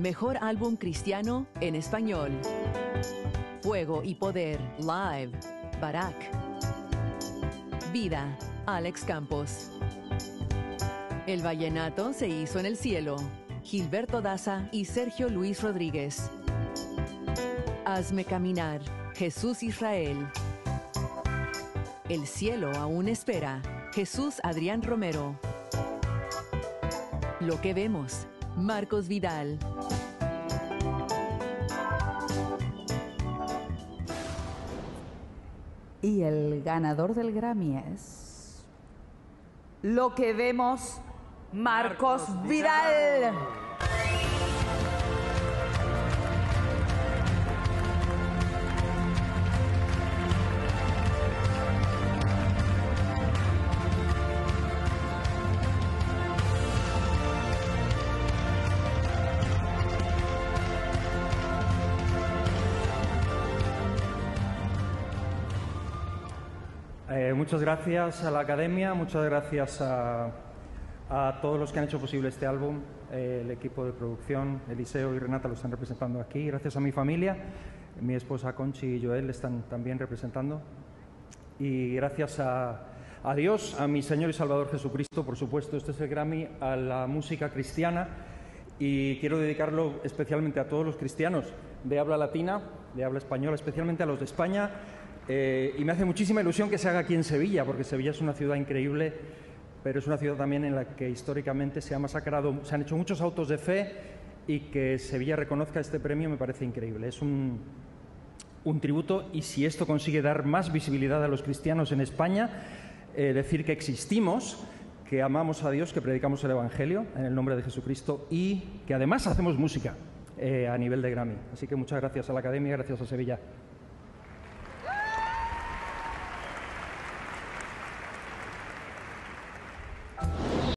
Mejor álbum cristiano en español. Fuego y Poder, Live, Barak. Vida, Alex Campos. El vallenato se hizo en el cielo. Gilberto Daza y Sergio Luis Rodríguez. Hazme caminar, Jesús Israel. El cielo aún espera, Jesús Adrián Romero. Lo que vemos, Marcos Vidal. Y el ganador del Grammy es. Lo que vemos, Marcos, Vidal. Eh, muchas gracias a la Academia, muchas gracias a, todos los que han hecho posible este álbum, eh, el equipo de producción, Eliseo y Renata lo están representando aquí, gracias a mi familia, mi esposa Conchi y Joel están también representando, y gracias a, a Dios, a mi Señor y Salvador Jesucristo, por supuesto, este es el Grammy a la música cristiana y quiero dedicarlo especialmente a todos los cristianos de habla latina, de habla española, especialmente a los de España. Eh, y me hace muchísima ilusión que se haga aquí en Sevilla, porque Sevilla es una ciudad increíble, pero es una ciudad también en la que históricamente se ha masacrado, se han hecho muchos autos de fe y que Sevilla reconozca este premio me parece increíble. Es un, tributo y si esto consigue dar más visibilidad a los cristianos en España, eh, decir que existimos, que amamos a Dios, que predicamos el Evangelio en el nombre de Jesucristo y que además hacemos música eh, a nivel de Grammy. Así que muchas gracias a la Academia, gracias a Sevilla.